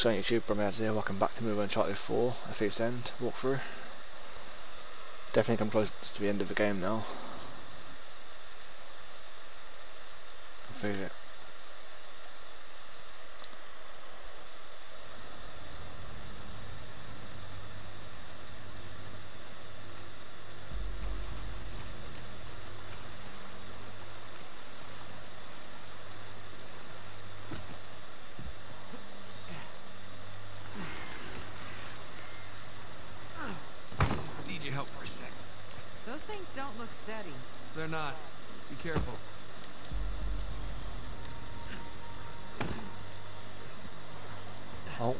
So on YouTube, BrummyAdz here, welcome back to Move Uncharted 4, A Thief's End walkthrough. Definitely come close to the end of the game now. I feel it. Just need your help for a sec. Those things don't look steady. They're not. Be careful. Oh,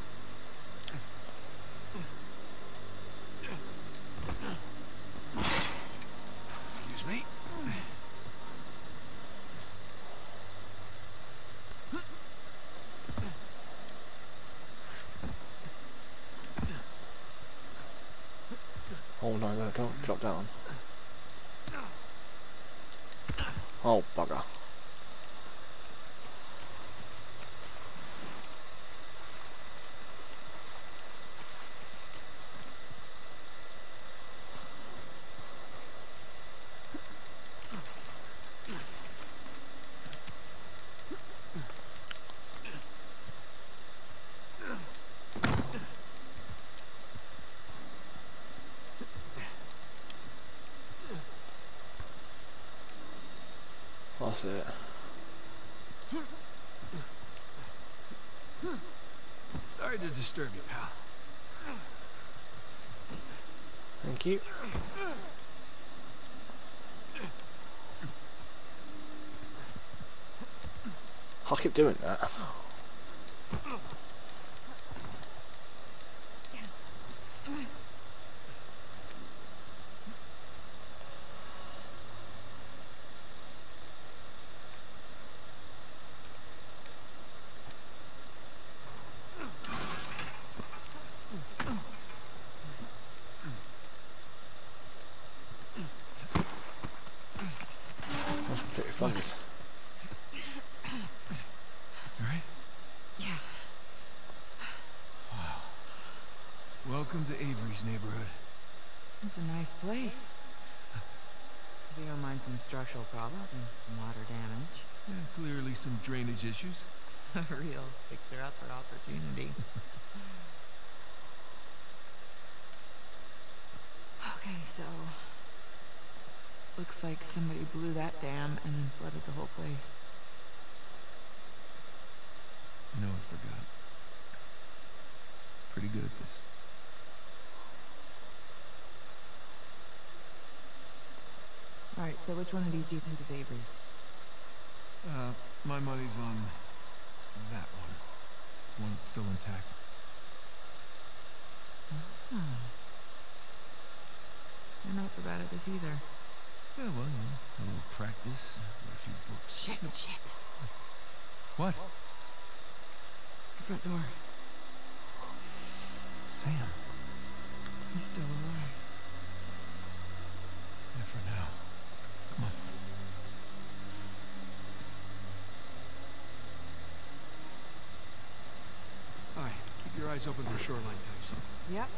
Excuse me. oh no, no, don't drop down. Oh, bugger. That's it. Sorry to disturb you, pal. Thank you. I'll keep doing that. That's pretty fun. You right? Yeah. Welcome to Avery's neighborhood. It's a nice place. If you don't mind some structural problems and water damage. Yeah, clearly some drainage issues. A real fixer-upper opportunity. okay, so... Looks like somebody blew that dam and then flooded the whole place. You know, I forgot. Pretty good at this. Alright, so which one of these do you think is Avery's? Uh, my money's on that one. One that's still intact. Hmm. You're not so bad at this either. Yeah, well, you know, a little practice, a few books. Shit, shit. What? The front door. Sam. He's still alive. Yeah, for now. All right, keep your eyes open for shoreline types. Yep.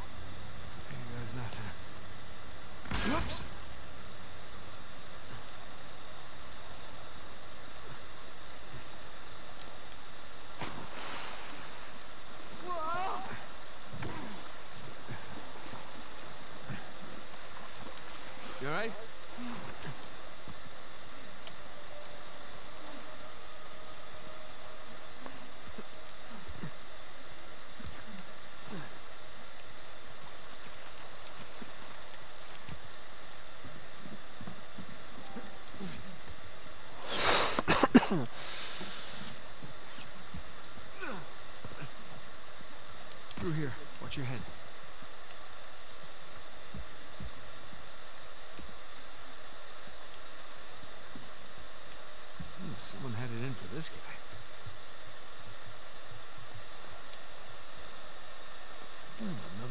Hey, there's nothing. Whoops! You all right? Through here. Watch your head. Hmm, someone had it in for this guy. Hmm,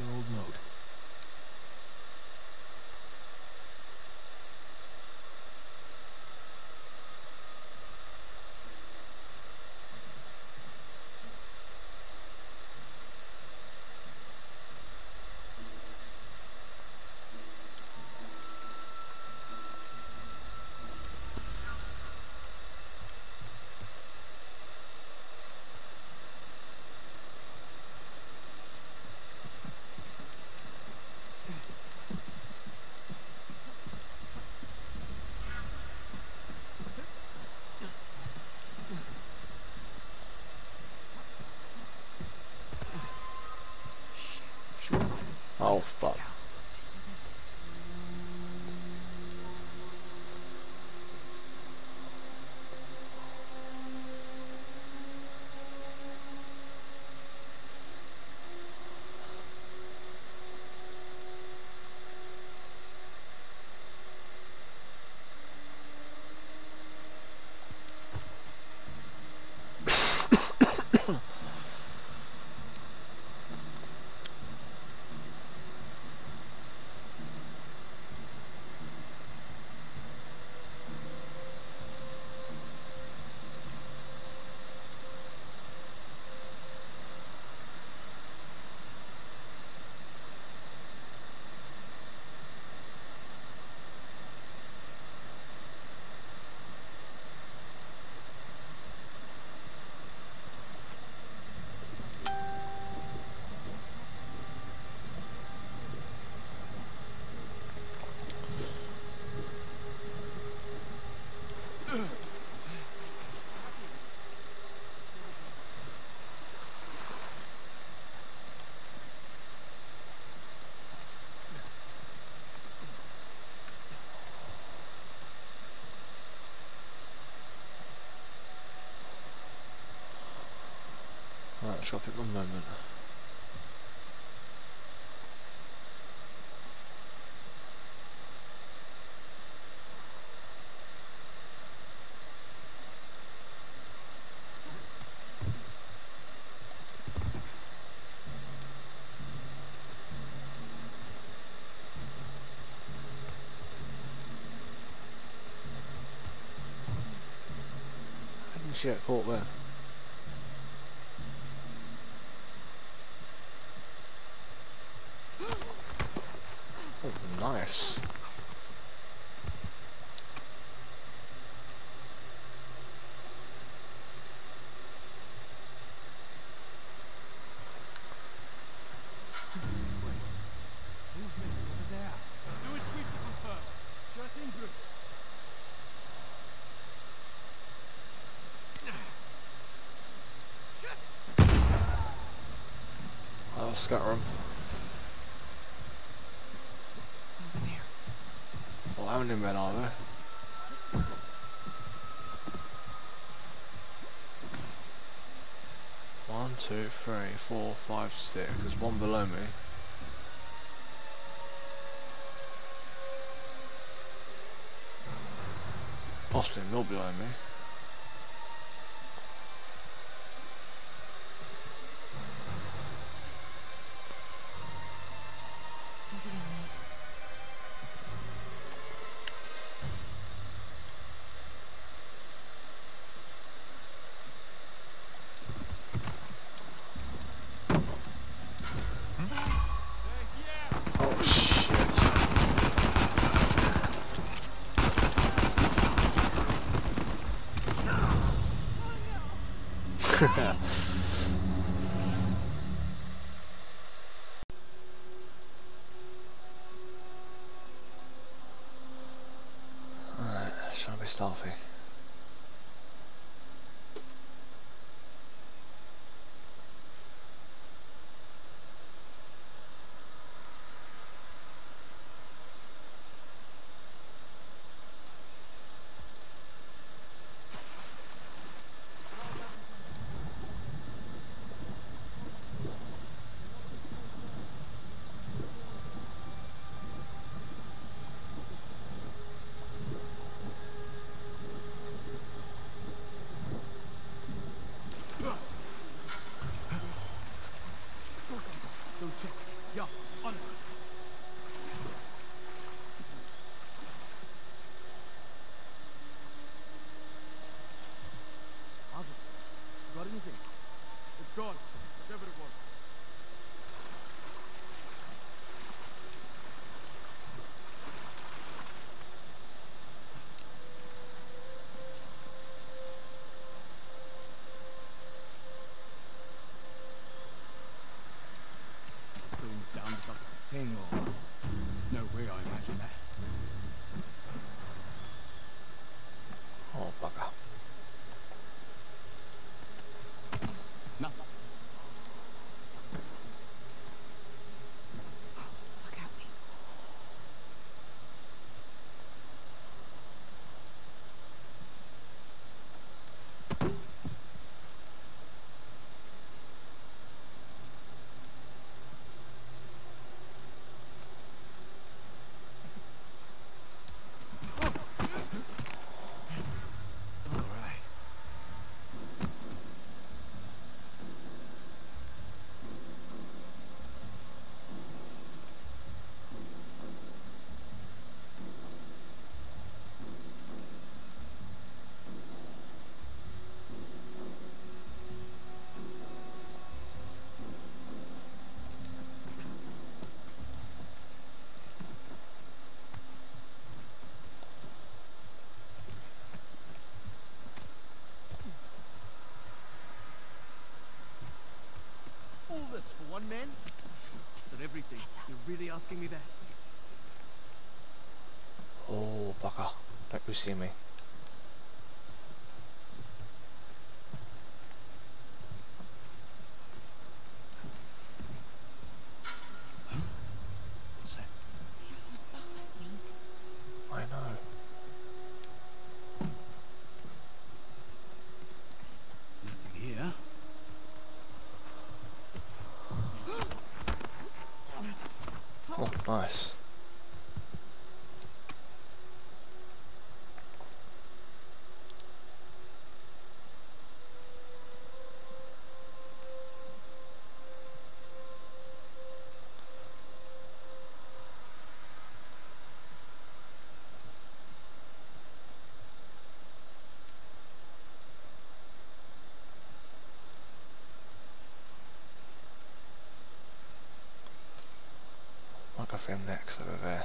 Shop at one moment. Shit, caught there. three, four, five, six. There's one below me. Possibly more below me. selfie. see me. I next over there.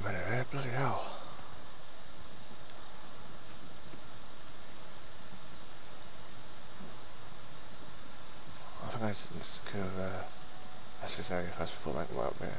minute, eh? right? Bloody hell. I think I just need to cover uh, this area first before that go up here.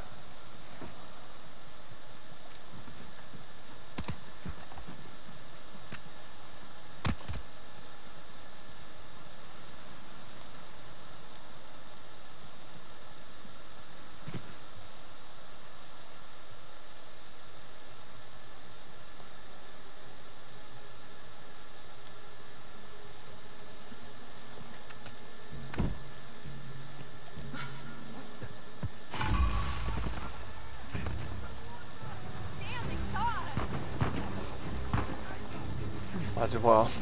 well.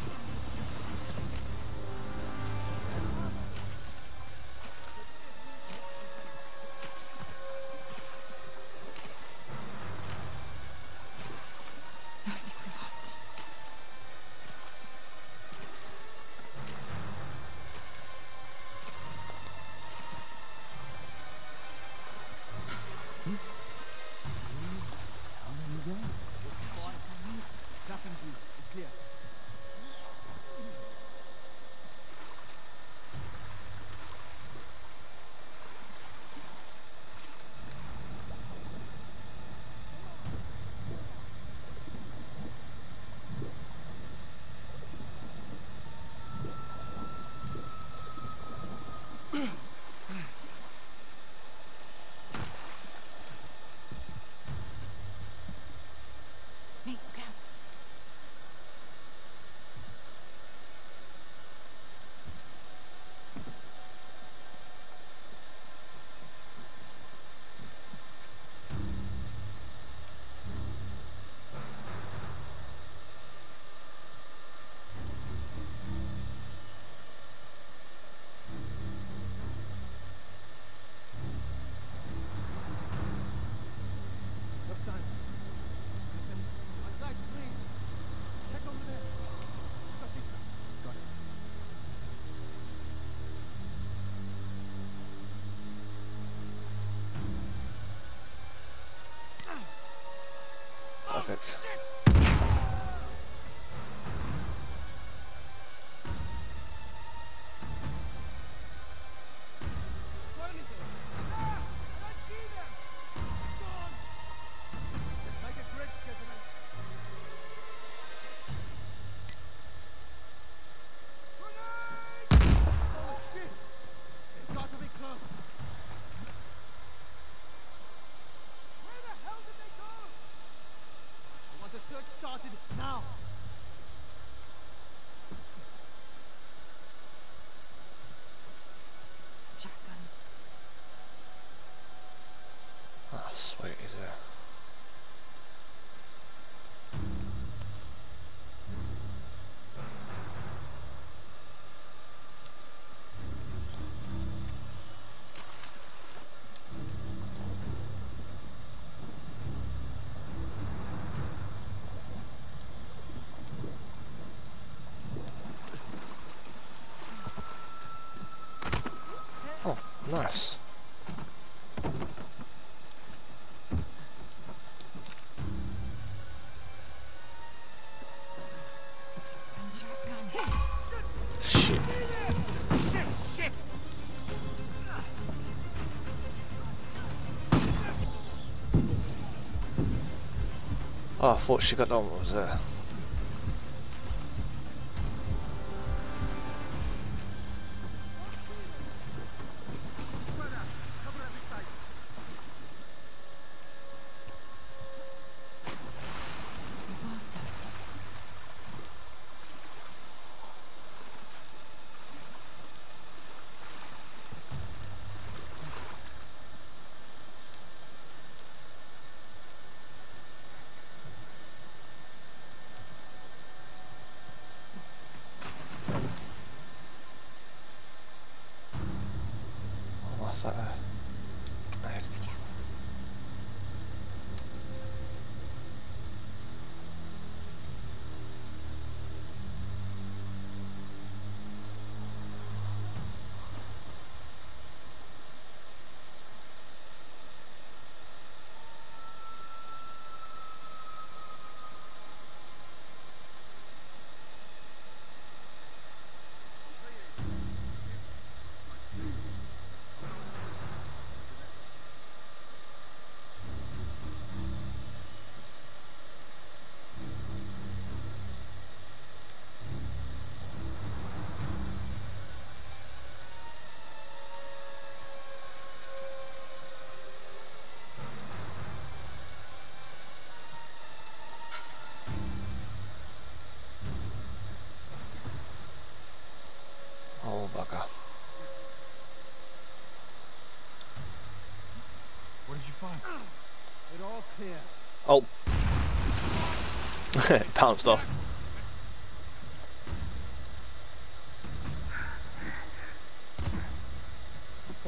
Perfect. Nice. Oh, I thought she got on what was there. Pounced off.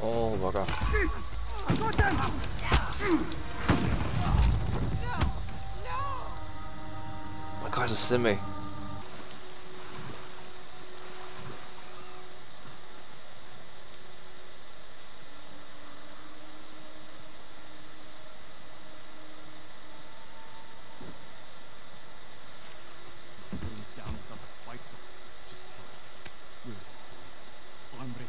Oh, bugger. My guy's a simmy. Going down without a fight. Just tell it. We're... I'm ready.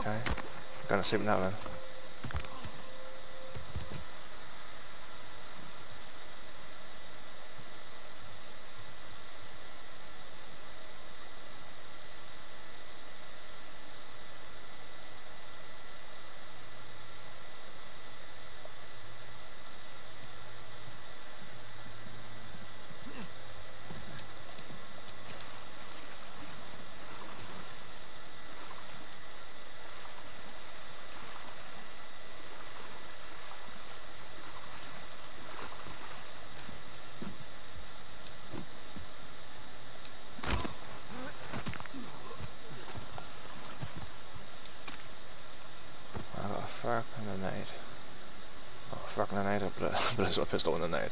Okay. Gonna sleep now then. I got a frag and a nade. Not a frag and a nade, A pistol in the nade.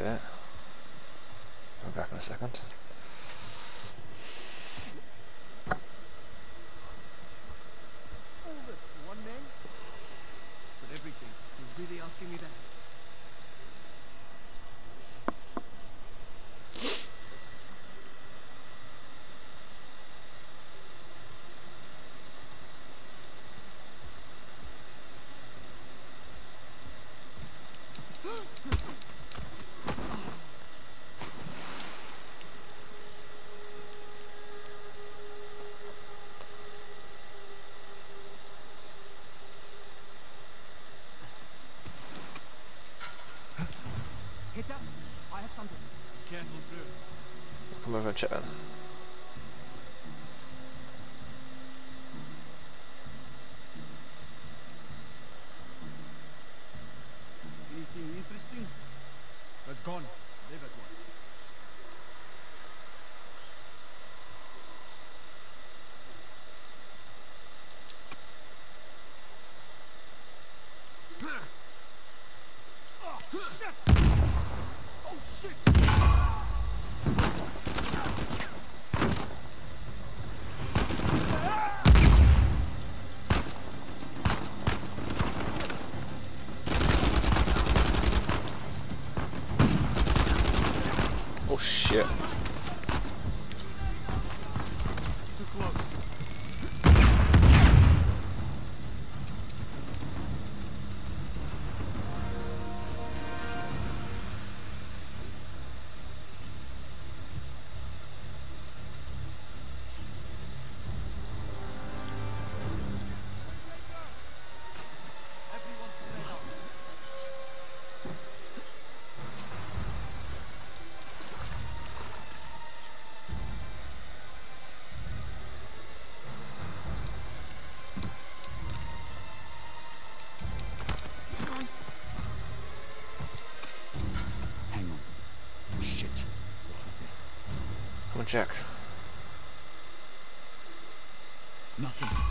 it. I'll be back in a second. chilling. check. Nothing.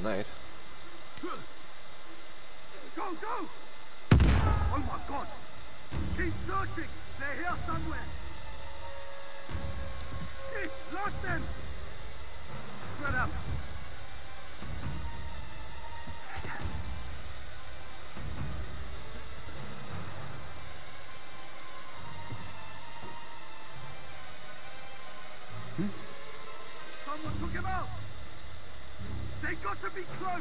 night Go, go! Oh my god! Keep searching! They're here somewhere! Keep, lock them! be close.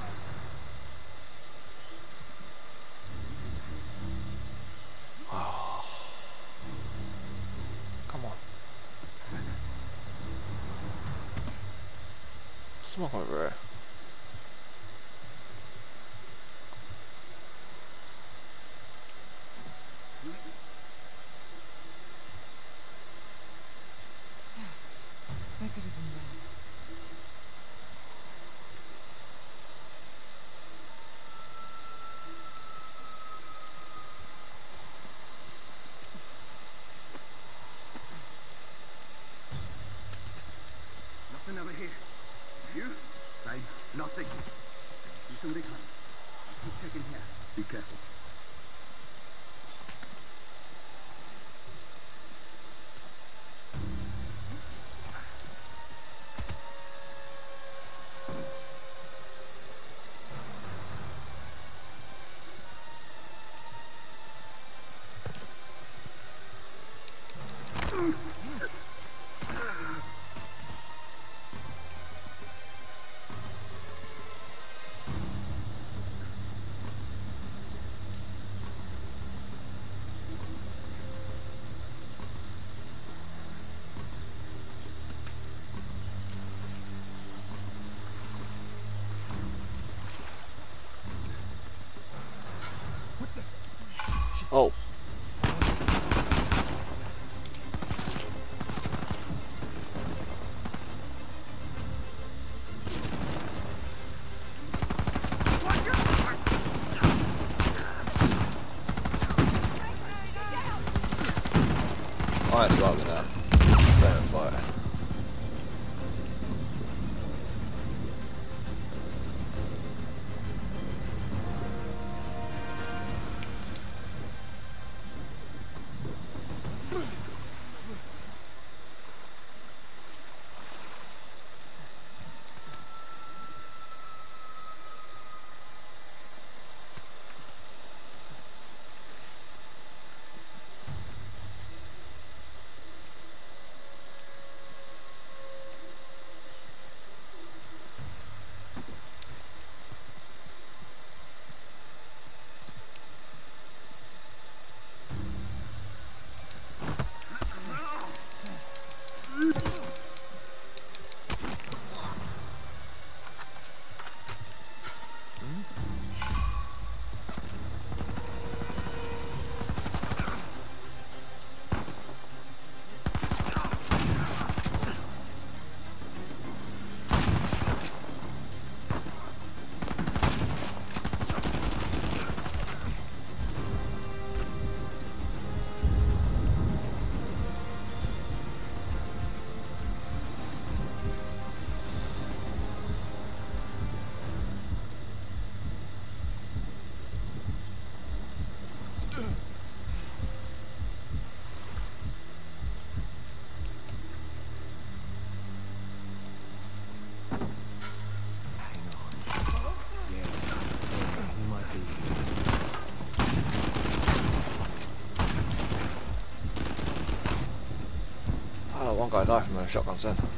Oh. Come on. Over there. One guy died from the shotguns then.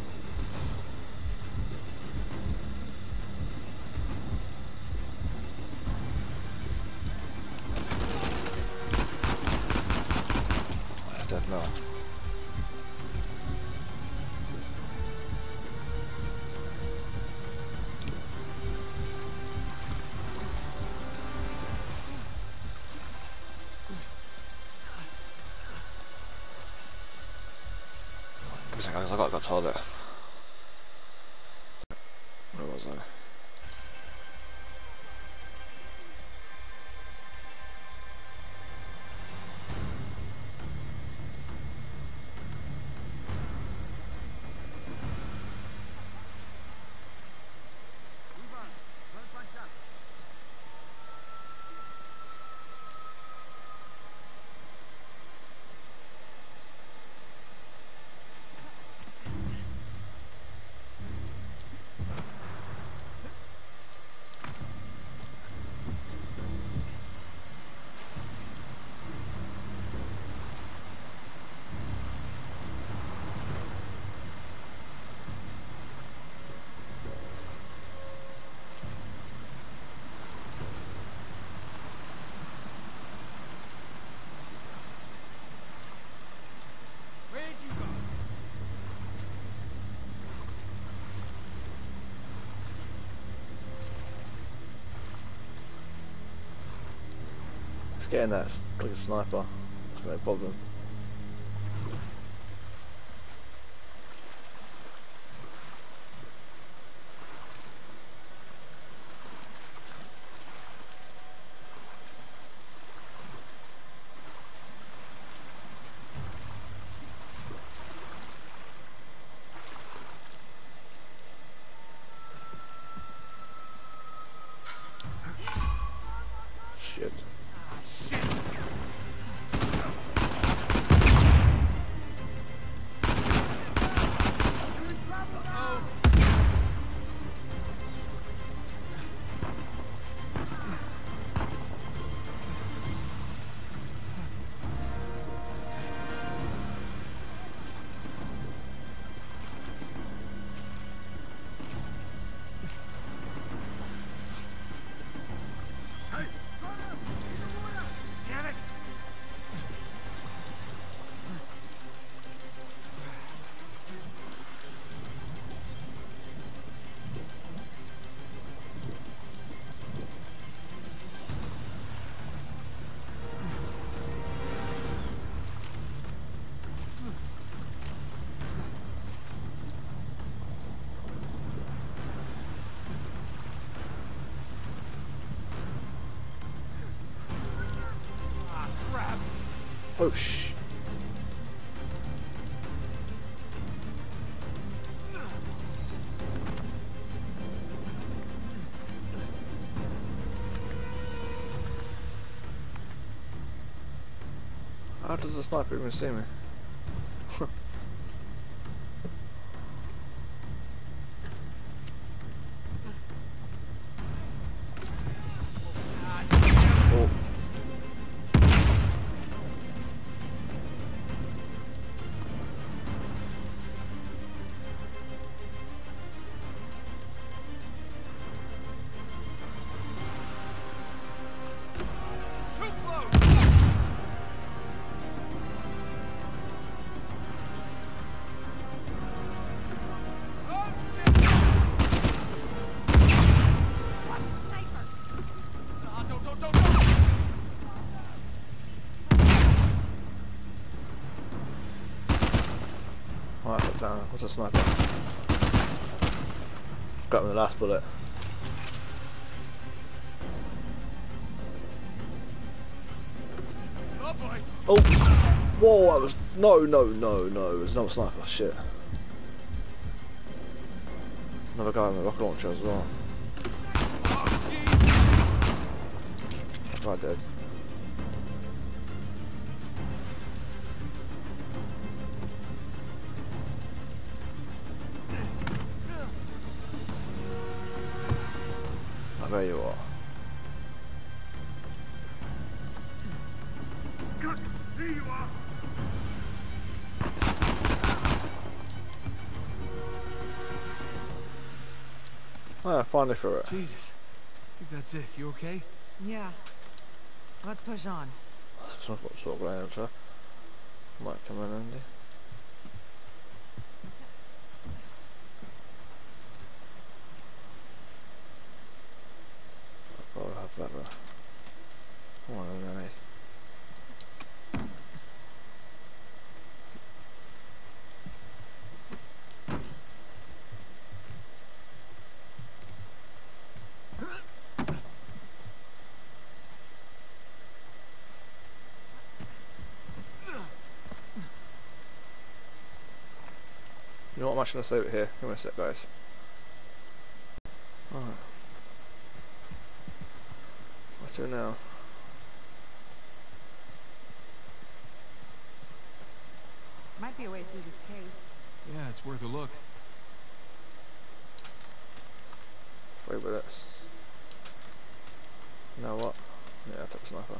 Where It's getting that like a sniper. No problem. Oh. How does the sniper even see me? A sniper? Got him the last bullet. Oh! Whoa, I was. No, no, no, no. It was not a sniper. Shit. Another guy with a rocket launcher as well. Right dead. Finally through it. Jesus. I think that's it. You okay? Yeah. Let's push on. Some sort of answer. Might come in handy. I'll have that. uh, One and then You know what, I'm actually going to save it here. Give me a sec, guys. Alright. What do now? Might be a way through this cave. Yeah, it's worth a look. Wait with this. You know what? Yeah, I took a sniper.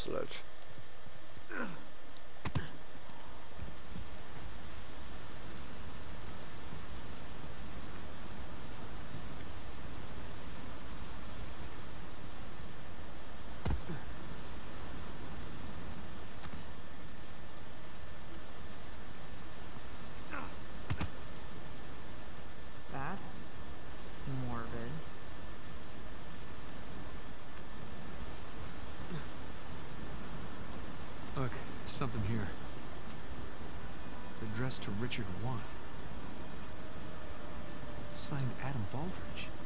It's nothing. Just a ledge. That's morbid. Look, there's something here. It's addressed to Richard Watt. Signed Adam Baldridge.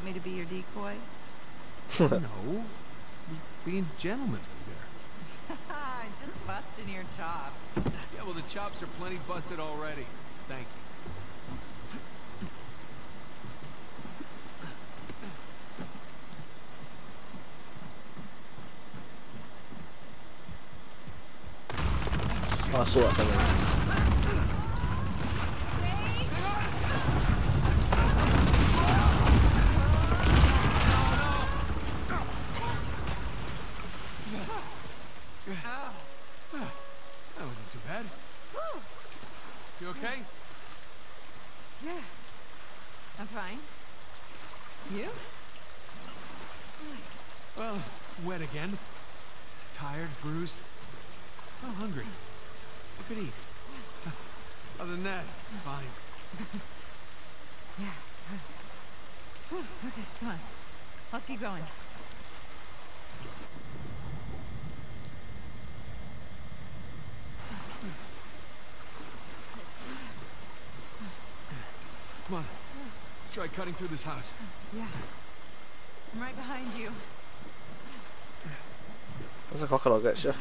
Want me to be your decoy? no. Was being gentlemanly there. Just busting your chops. Yeah, well, the chops are plenty busted already. Thank you. Oh, I saw that coming. That wasn't too bad. You okay? Yeah. I'm fine. You? Well, wet again. Tired, bruised. Well, hungry. I could eat. Other than that, fine. Yeah. Whew, okay, come on. Let's keep going. Come on. Let's try cutting through this house. Yeah. I'm right behind you. There's a crocodile gets you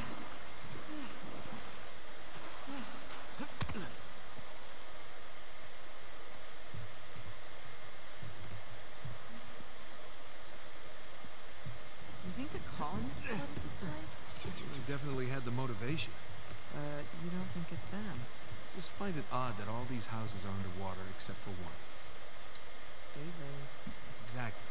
think the colonists flooded this place? We definitely had the motivation. But you don't think it's them? Just find it odd that all these houses are underwater except for one. Gateways. Exactly.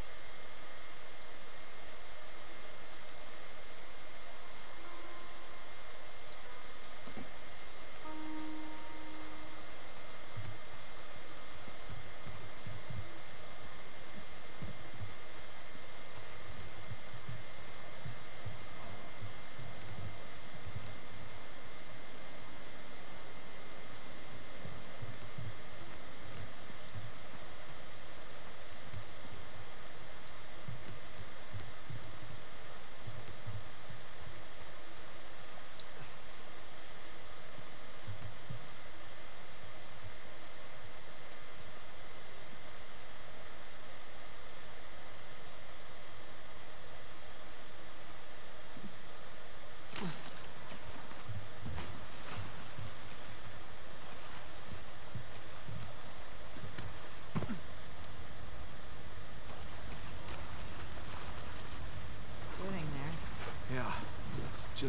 Getting there. Yeah.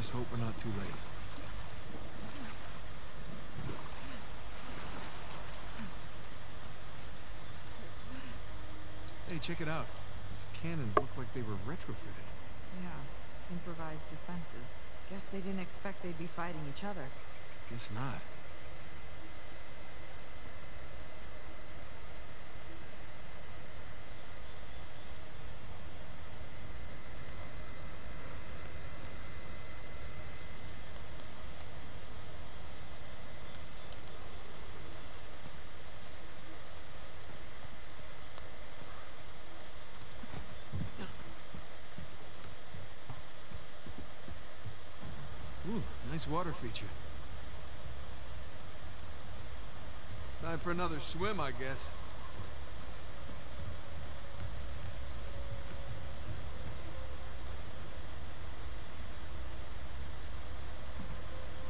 Let's hope we're not too late. Hey, check it out. These cannons look like they were retrofitted. Yeah. Improvised defenses. Guess they didn't expect they'd be fighting each other. Guess not. Ooh, nice water feature. Time for another swim, I guess.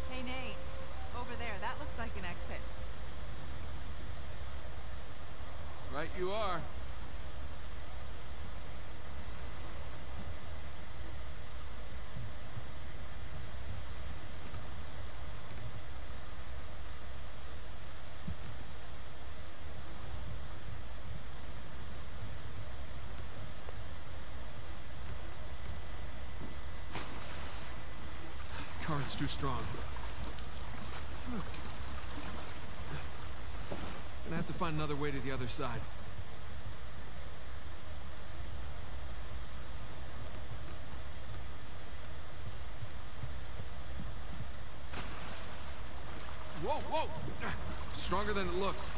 Hey, Nate. Over there. That looks like an exit. Right you are. Current's too strong. Gonna have to find another way to the other side. Whoa, whoa! Stronger than it looks.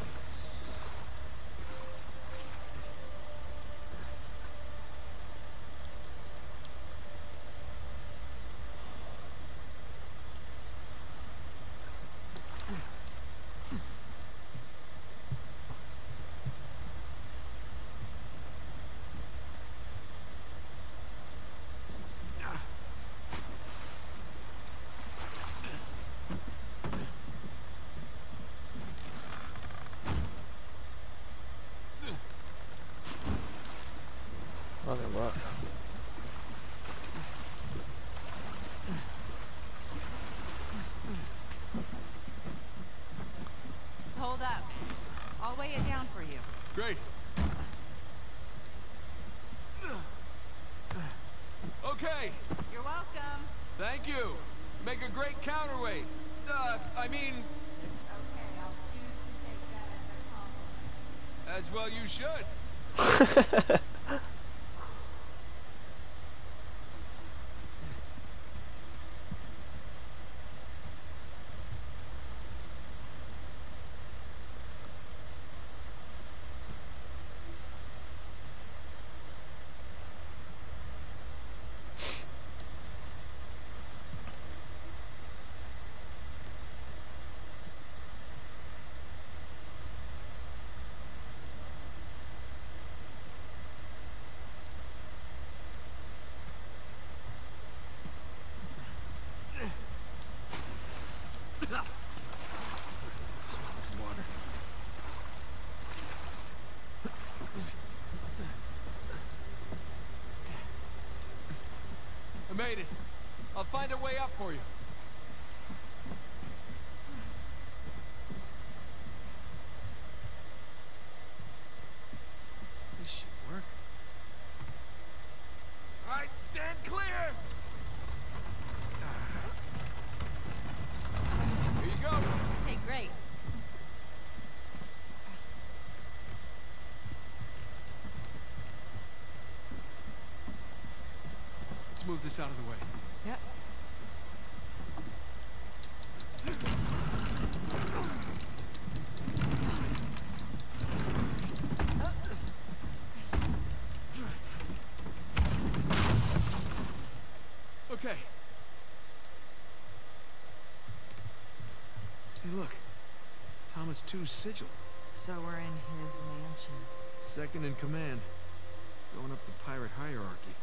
Hold up. I'll weigh it down for you. Great. Okay, You're welcome. thank you. Make a great counterweight. Uh, I mean, Okay, I'll choose to take that as a compliment. as well you should. Smell some water. I'll find a way up for you. This should work. All right, stand clear. Here you go. Okay, great. Let's move this out of the way. Yep. Okay. Hey, look. Thomas Tew's sigil. So we're in his mansion. Second in command. Going up the pirate hierarchy.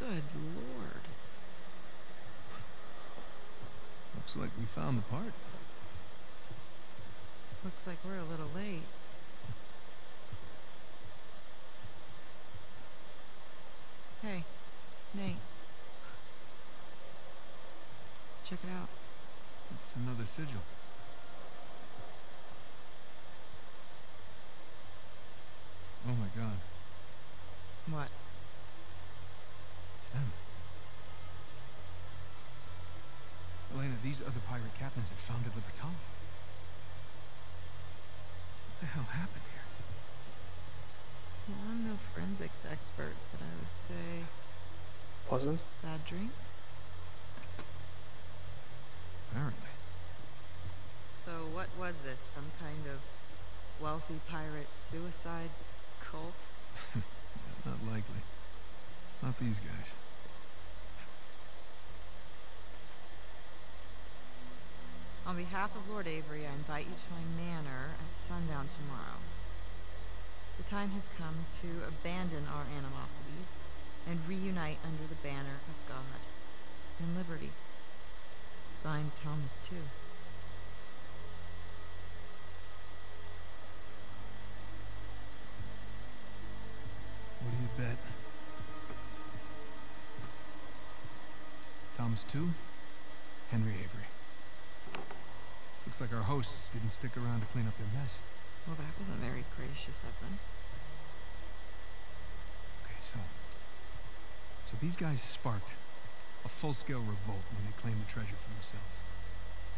Good lord. Looks like we found the part. Looks like we're a little late. Hey, Nate. Check it out. It's another sigil. Oh my god. What? It's them. Elena, these other pirate captains that founded Libertalia. What the hell happened here? Well, I'm no forensics expert, but I would say Wasn't? bad drinks. Apparently. So what was this? Some kind of wealthy pirate suicide cult? Not likely. Not these guys. On behalf of Lord Avery, I invite you to my manor at sundown tomorrow. The time has come to abandon our animosities and reunite under the banner of God and liberty. Signed Thomas Tew. What do you bet? Thomas Tew, Henry Avery. Looks like our hosts didn't stick around to clean up their mess. Well, that wasn't very gracious of them. Okay, so. So these guys sparked a full scale revolt when they claimed the treasure for themselves.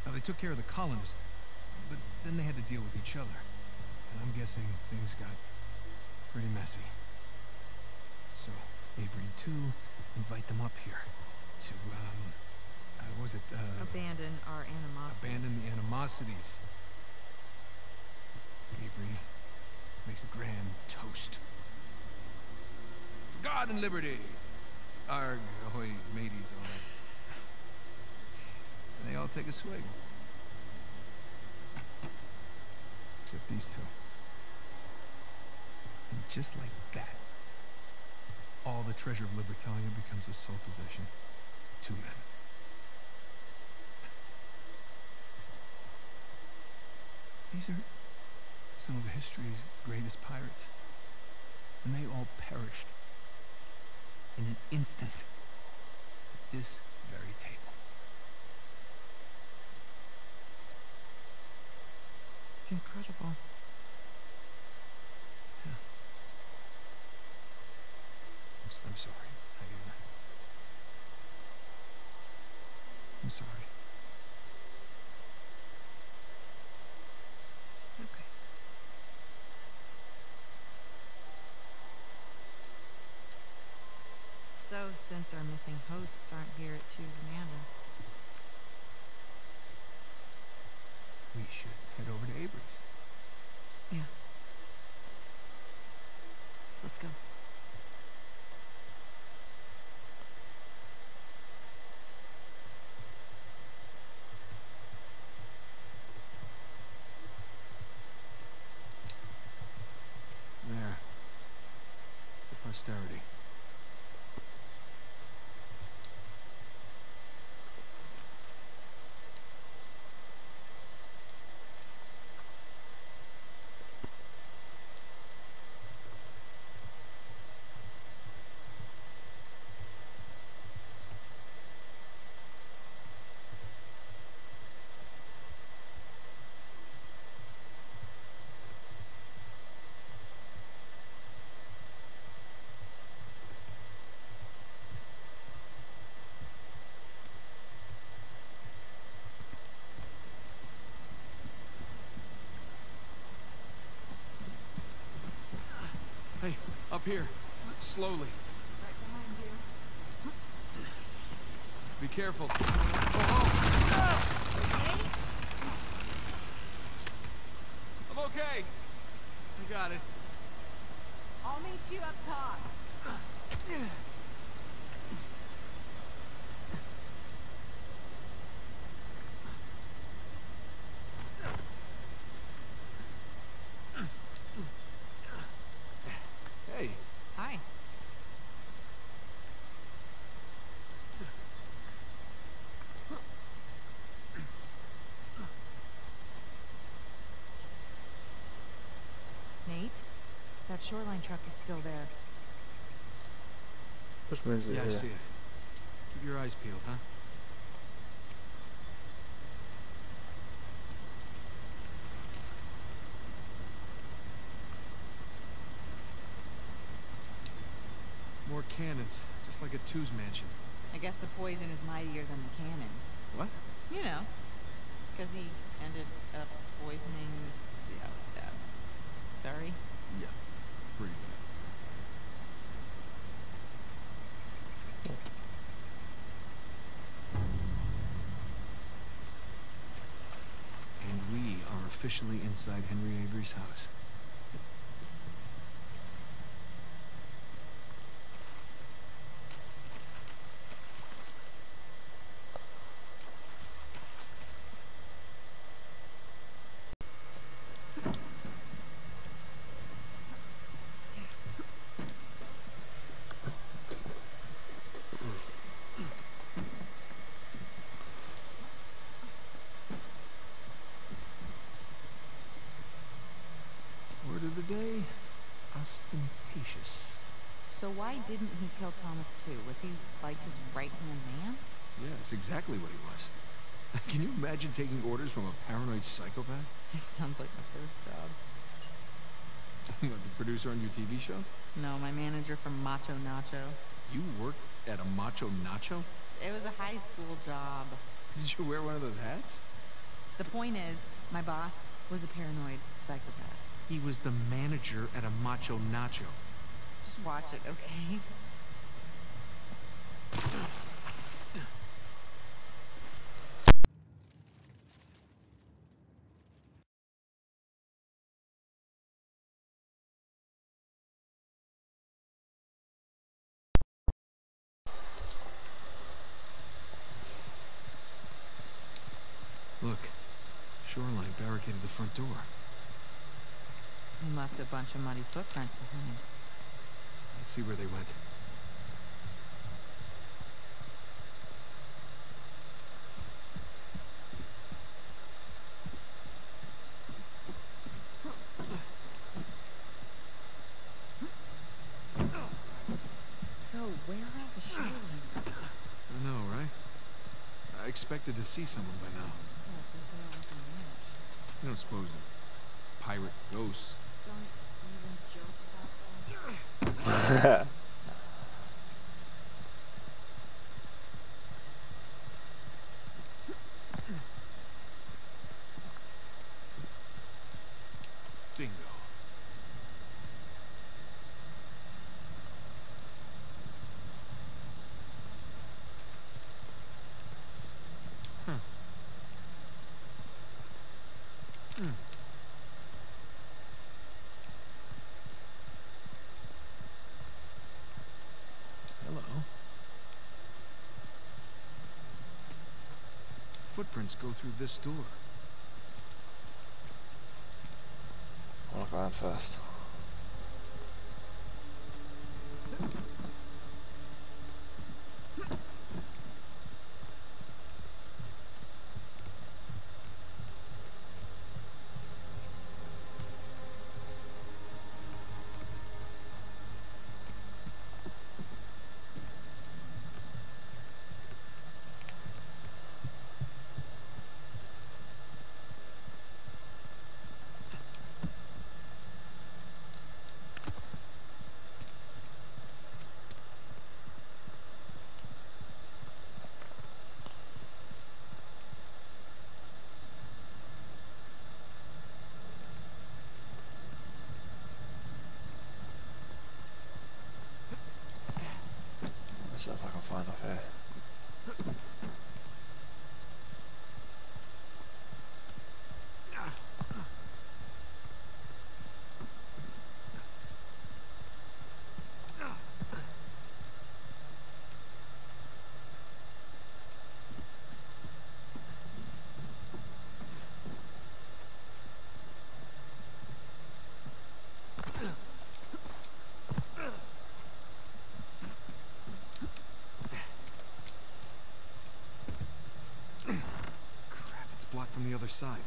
Now, they took care of the colonists, but then they had to deal with each other. And I'm guessing things got pretty messy. So, Avery and Tew invite them up here to, um, uh, was it, uh, Abandon our animosities. abandon the animosities. Avery makes a grand toast. For God and liberty! Arg, ahoy, mateys, all that. And they all take a swig. Except these two. And just like that, all the treasure of Libertalia becomes the sole possession of two men. These are some of history's greatest pirates. And they all perished in an instant at this very table. It's incredible. I'm, s- I'm sorry. I, uh, I'm sorry. It's okay. So, since our missing hosts aren't here at Tew's Manor, We should head over to Avery's. yeah. Let's go. There. For posterity. Hey, up here. Slowly. Be careful. Oh, I'm okay. I got it. I'll meet you up top. Hey, Hi. Nate, that shoreline truck is still there. Which means it yeah, I here. see it. Keep your eyes peeled, huh? More cannons, just like a Tew's mansion. I guess the poison is mightier than the cannon. What? You know, because he ended up poisoning the house dad. Sorry. Yeah. And we are officially inside Henry Avery's house. Word of the day, ostentatious. So why kill Thomas Tew? Was he like his right-hand man? Yeah, that's exactly what he was. Can you imagine taking orders from a paranoid psychopath? He sounds like my first job. what, the producer on your TV show? No, my manager from Macho Nacho. You worked at a Macho Nacho? It was a high school job. Did you wear one of those hats? The point is, my boss was a paranoid psychopath. He was the manager at a Macho Nacho. Just watch it, okay? Look, shoreline barricaded the front door. And left a bunch of muddy footprints behind. Let's see where they went. Expected to see someone by now. Yeah, it's like they all up and vanished. You don't suppose they're pirate ghosts? Don't even joke about that. Bingo. Huh. Hmm. Hello. Footprints go through this door. I'll look around first. Let's see what I can find up here. Crap, it's blocked from the other side.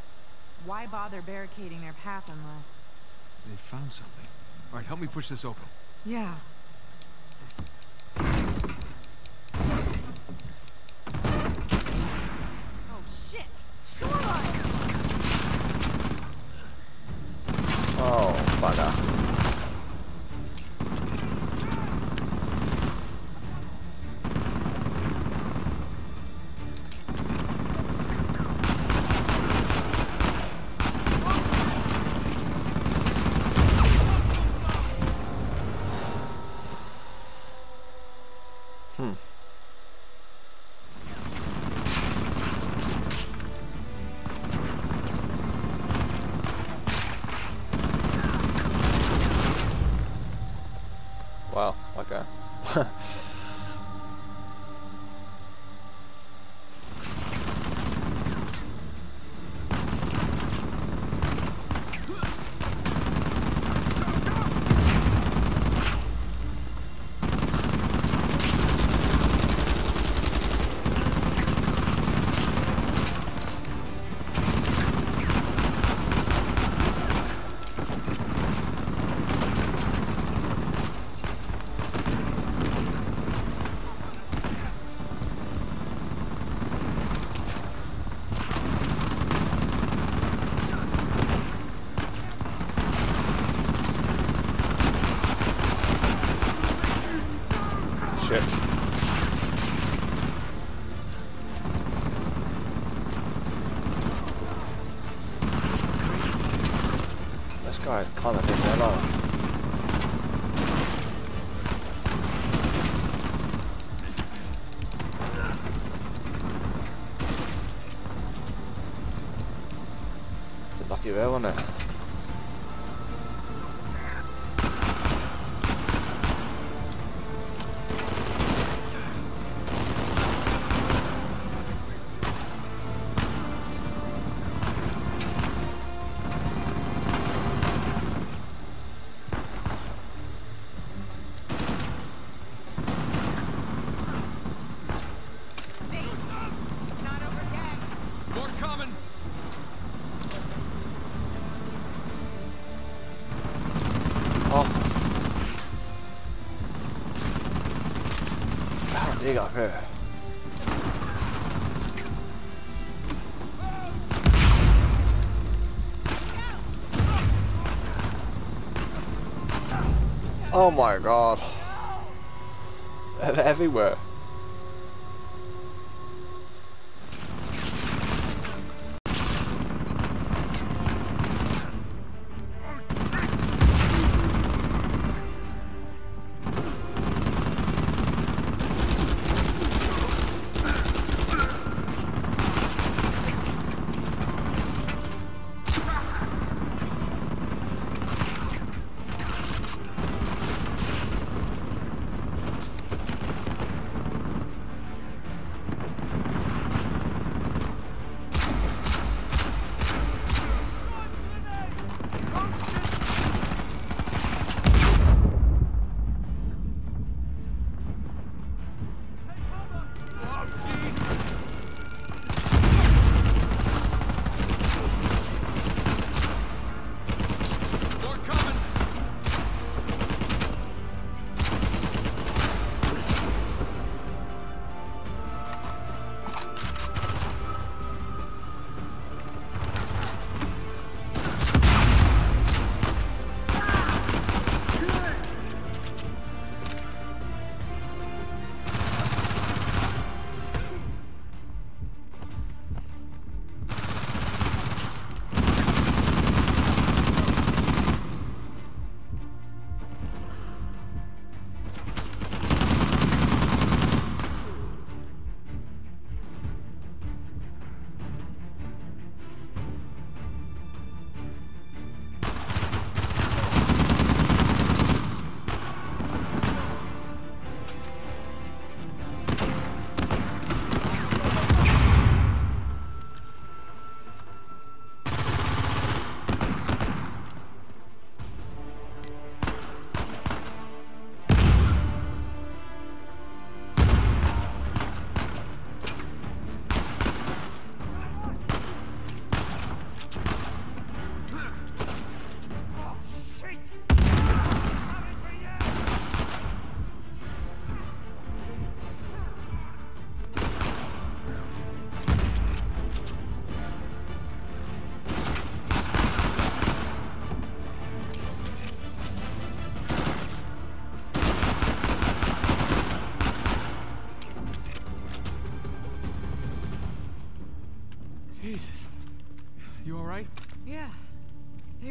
Why bother barricading their path unless... They found something. All right, help me push this open. Yeah. This guy can't Oh my god. Everywhere.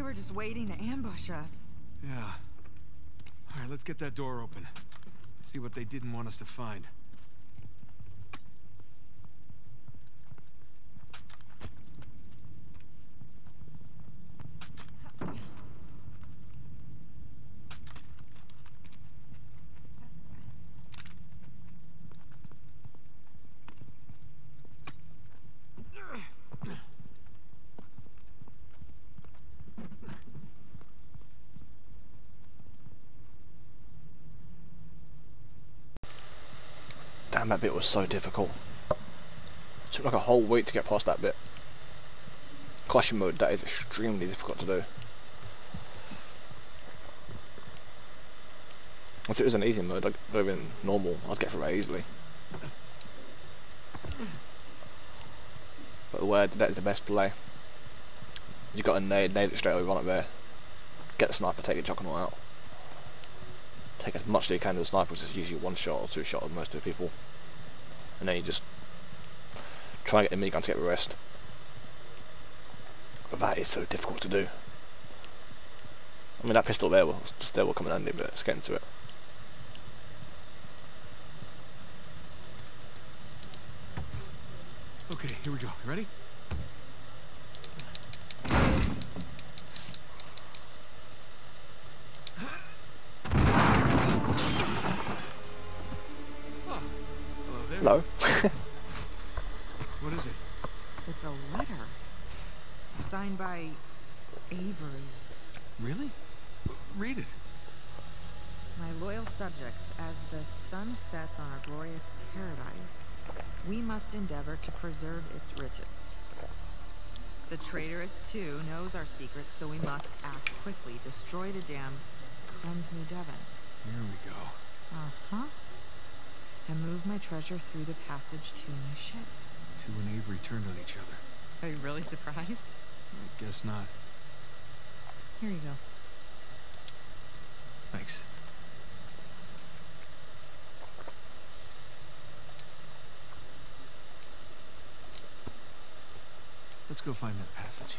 Were just waiting to ambush us. Yeah. Alright, let's get that door open. See what they didn't want us to find. Damn, that bit was so difficult. It took like a whole week to get past that bit. Crushing mode, that is extremely difficult to do. Once it was an easy mode, like even normal, I'd get through it easily. But the did that is the best play. You got to nade, nade it straight away, run it there. Get the sniper, take the juggernaut out. Take as much as you can to the sniper, which is usually one shot or two shot of most of the people. And then you just try and get the minigun to get the rest. But that is so difficult to do. I mean that pistol there will still will come in handy, but let's get into it. Okay, here we go. Ready? Really? Read it. My loyal subjects, as the sun sets on our glorious paradise, we must endeavor to preserve its riches. The traitorous, Tew, knows our secrets, so we must act quickly. Destroy the damned, cleanse New Devon. Here we go. Uh-huh. And move my treasure through the passage to my ship. Tew and Avery turned on each other. Are you really surprised? I guess not. Here you go. Thanks. Let's go find that passage.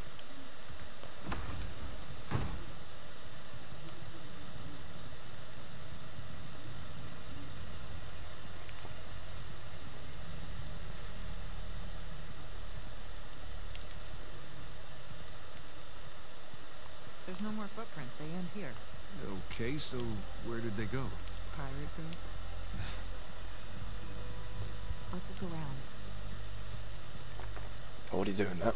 There's no more footprints. They end here. Okay, so where did they go? Pirate ghosts. Let's look around. Oh, what are you doing that?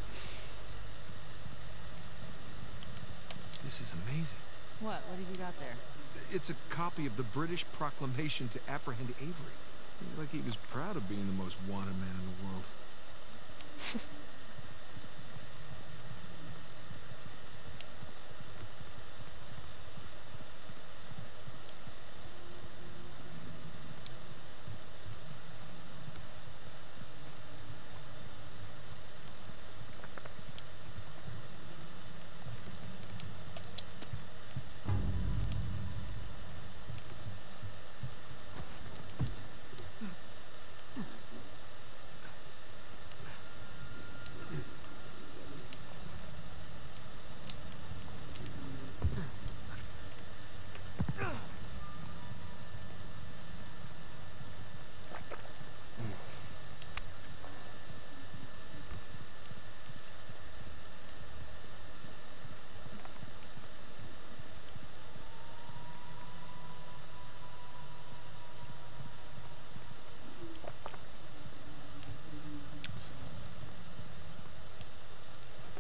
This is amazing. What? What have you got there? It's a copy of the British proclamation to apprehend Avery. Seems like he was proud of being the most wanted man in the world.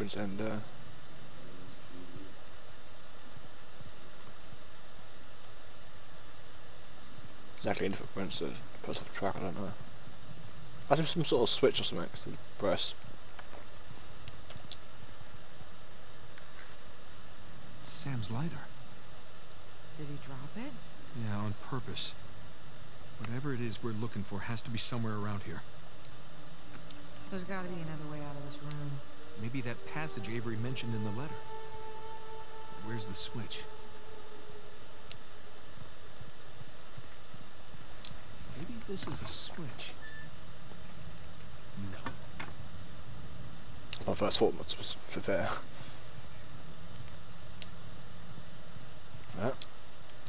Prince and uh, exactly any footprints that puts off the track. I don't know. I think some sort of switch or something to press. It's Sam's lighter. Did he drop it? Yeah, on purpose. Whatever it is we're looking for has to be somewhere around here. There's got to be another way out of this room. Maybe that passage Avery mentioned in the letter. Where's the switch? Maybe this is a switch. No. My first thought was, was for fair. Yeah.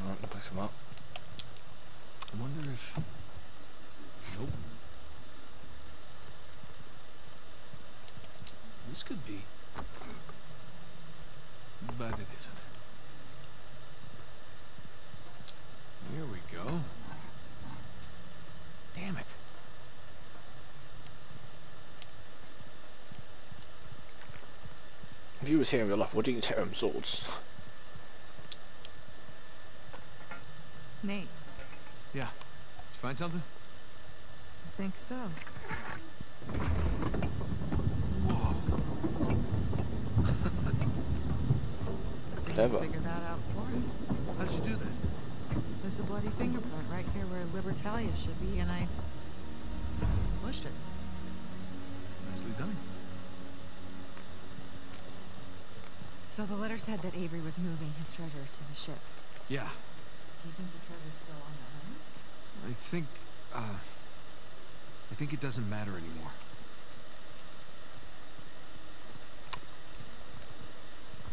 Alright, nobody's come up. I wonder if... Nope. This could be. But it isn't. Here we go. Damn it. If you was here in real life, what do you tear him swords? Nate, Yeah. Did you find something? I think so. Whoa. Did Clever. you figure that out for us? How did you do that? There's a bloody fingerprint right here where Libertalia should be, and I pushed it. Nicely done. So the letter said that Avery was moving his treasure to the ship. Yeah. Do you think the treasure's still on that island? I think, uh... I think it doesn't matter anymore.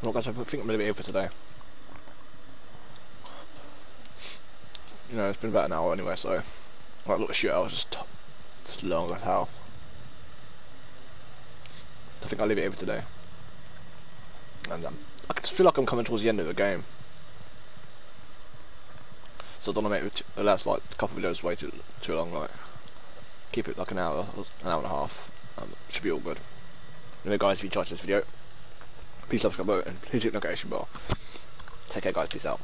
Well guys, I think I'm going to be here for today. You know, it's been about an hour anyway, so... Look, shoot, I was just... Just long as hell. I think I'll leave it here for today. And um, I just feel like I'm coming towards the end of the game. So I don't want to make it the last like couple of videos way too too long. Like keep it like an hour, an hour and a half. Um, should be all good. Anyway, guys, if you enjoyed this video, please subscribe and please hit the notification bell. Take care, guys. Peace out.